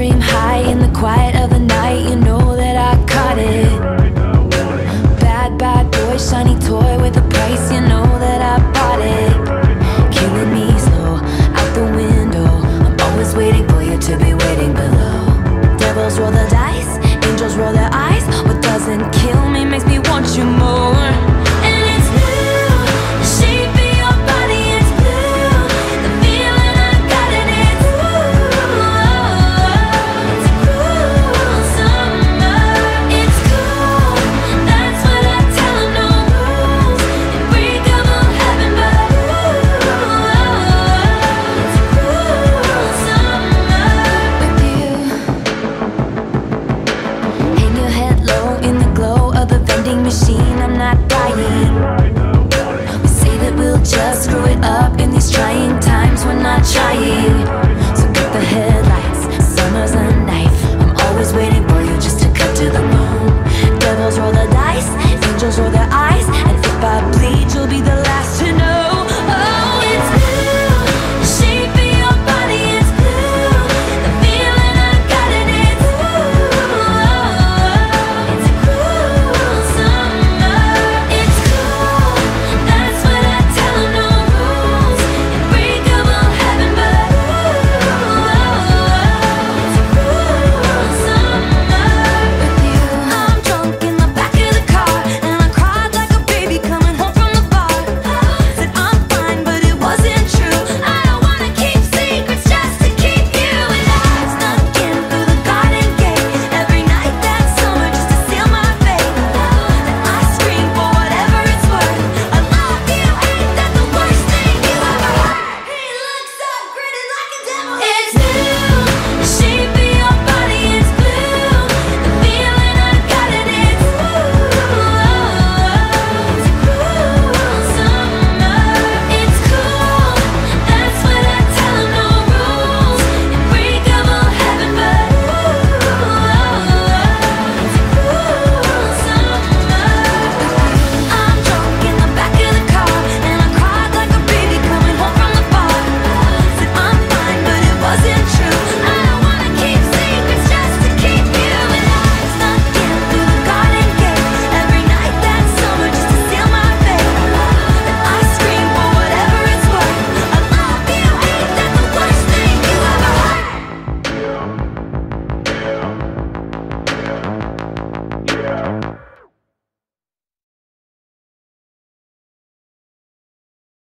dream high in the quiet of the night, you know